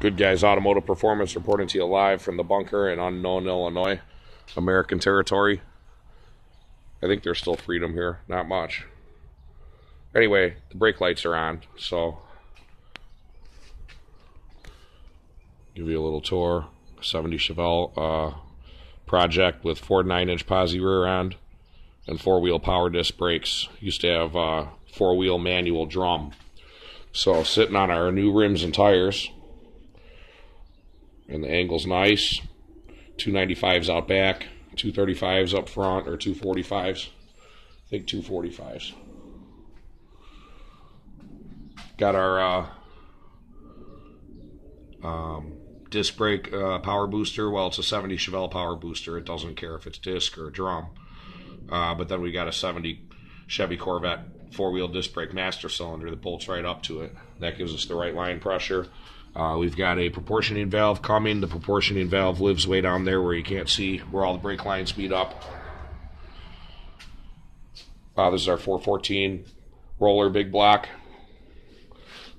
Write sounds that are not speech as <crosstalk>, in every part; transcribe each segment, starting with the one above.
Good Guys Automotive Performance reporting to you live from the bunker in unknown Illinois, American territory. I think there's still freedom here, not much. Anyway, the brake lights are on, so give you a little tour. 70 Chevelle uh, project with Ford 9 inch posi rear end and four wheel power disc brakes. Used to have uh, four wheel manual drum. So sitting on our new rims and tires, and the angle's nice. 295s out back, 235s up front, or 245s. I think 245s. Got our uh, um, disc brake uh, power booster. Well, it's a 70 Chevelle power booster. It doesn't care if it's disc or drum. Uh, but then we got a 70 Chevy Corvette four wheel disc brake master cylinder that bolts right up to it. That gives us the right line pressure. Uh, we've got a proportioning valve coming. The proportioning valve lives way down there where you can't see where all the brake lines meet up. Uh, this is our 414 roller big block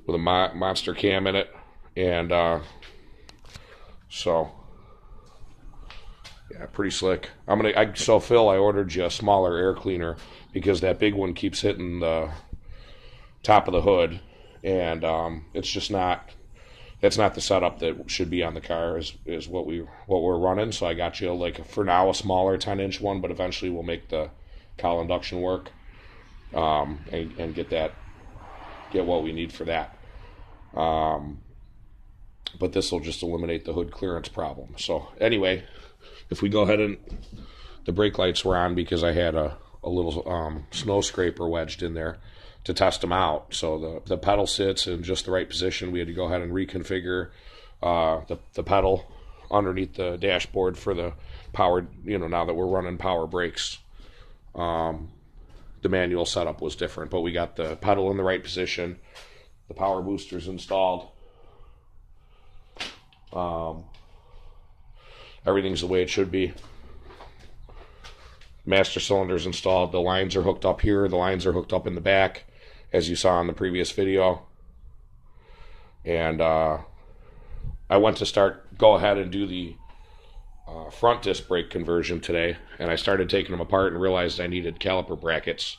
with a mo- monster cam in it. And uh, so, yeah, pretty slick. I'm gonna. I, so Phil, I ordered you a smaller air cleaner because that big one keeps hitting the top of the hood, and um, it's just not that's not the setup that should be on the car is is what we what we're running. So I got you like for now a smaller 10 inch one, but eventually we'll make the cowl induction work um, and, and get that get what we need for that. Um, but this will just eliminate the hood clearance problem. So anyway, if we go ahead and the brake lights were on because I had a, a little um, snow scraper wedged in there to test them out. So the, the pedal sits in just the right position. We had to go ahead and reconfigure uh, the, the pedal underneath the dashboard for the powered, you know, now that we're running power brakes. Um, the manual setup was different, but we got the pedal in the right position, the power boosters installed. Um, everything's the way it should be. Master cylinders installed. The lines are hooked up here. The lines are hooked up in the back as you saw in the previous video. And uh, I went to start, go ahead and do the uh, front disc brake conversion today. And I started taking them apart and realized I needed caliper brackets.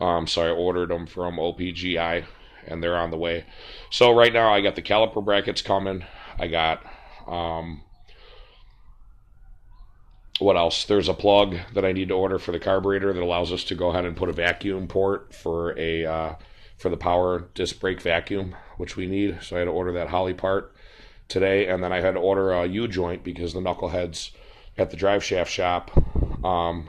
Um, so I ordered them from OPGI and they're on the way. So right now I got the caliper brackets coming. I got um, what else? There's a plug that I need to order for the carburetor that allows us to go ahead and put a vacuum port for a uh, for the power disc brake vacuum, which we need. So I had to order that Holley part today, and then I had to order a U joint because the knuckleheads at the drive shaft shop, um,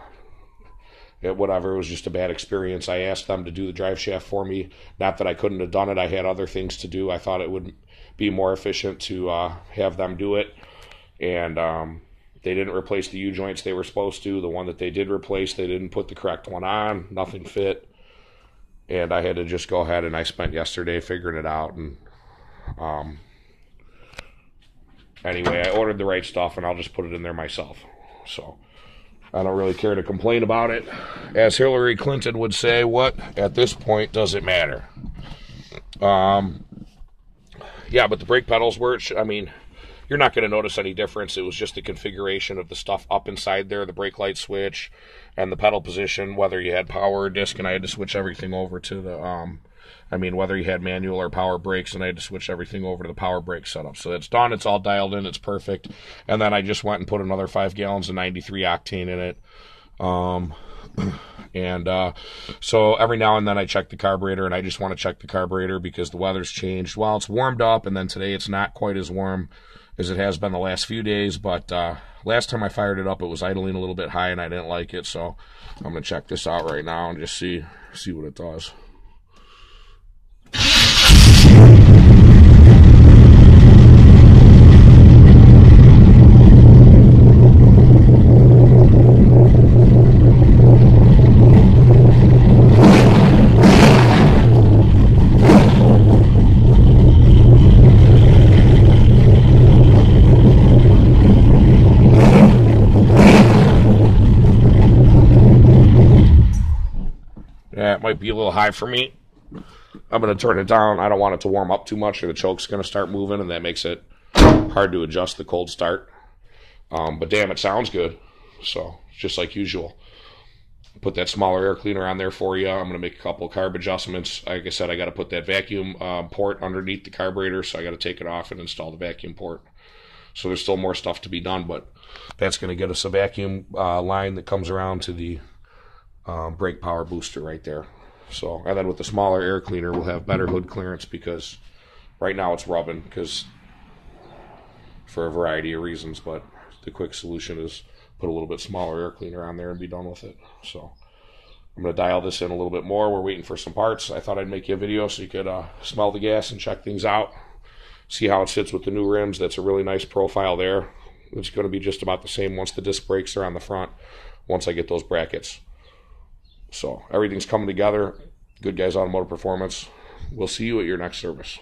it, whatever, it was just a bad experience. I asked them to do the drive shaft for me. Not that I couldn't have done it. I had other things to do. I thought it would be more efficient to uh, have them do it, and um, they didn't replace the U joints they were supposed to. The one that they did replace, they didn't put the correct one on. Nothing fit. And I had to just go ahead and I spent yesterday figuring it out. And um anyway I ordered the right stuff and I'll just put it in there myself. So I don't really care to complain about it. As Hillary Clinton would say what? At this point does it matter? Um yeah but the brake pedals were I mean you're not going to notice any difference. It was just the configuration of the stuff up inside there, the brake light switch, and the pedal position, whether you had power or disc, and I had to switch everything over to the, um, I mean, whether you had manual or power brakes, and I had to switch everything over to the power brake setup. So it's done, it's all dialed in, it's perfect. And then I just went and put another five gallons of 93 octane in it. Um, <clears throat> and uh, so every now and then I check the carburetor, and I just want to check the carburetor because the weather's changed. Well, it's warmed up, and then today it's not quite as warm as it has been the last few days. But uh, last time I fired it up, it was idling a little bit high, and I didn't like it. So I'm gonna check this out right now and just see see what it does. It might be a little high for me. I'm going to turn it down. I don't want it to warm up too much or the choke's going to start moving and that makes it hard to adjust the cold start. Um, but damn, it sounds good. So just like usual. Put that smaller air cleaner on there for you. I'm going to make a couple carb adjustments. Like I said, I got to put that vacuum uh, port underneath the carburetor, so I got to take it off and install the vacuum port. So there's still more stuff to be done, but that's going to get us a vacuum uh, line that comes around to the um, brake power booster right there. So, and then with the smaller air cleaner, we'll have better hood clearance because right now it's rubbing because for a variety of reasons. But the quick solution is put a little bit smaller air cleaner on there and be done with it. So I'm going to dial this in a little bit more. We're waiting for some parts. I thought I'd make you a video so you could uh, smell the gas and check things out. See how it fits with the new rims. That's a really nice profile there. It's going to be just about the same once the disc brakes are on the front, once I get those brackets. So everything's coming together. Good guys automotive performance. We'll see you at your next service.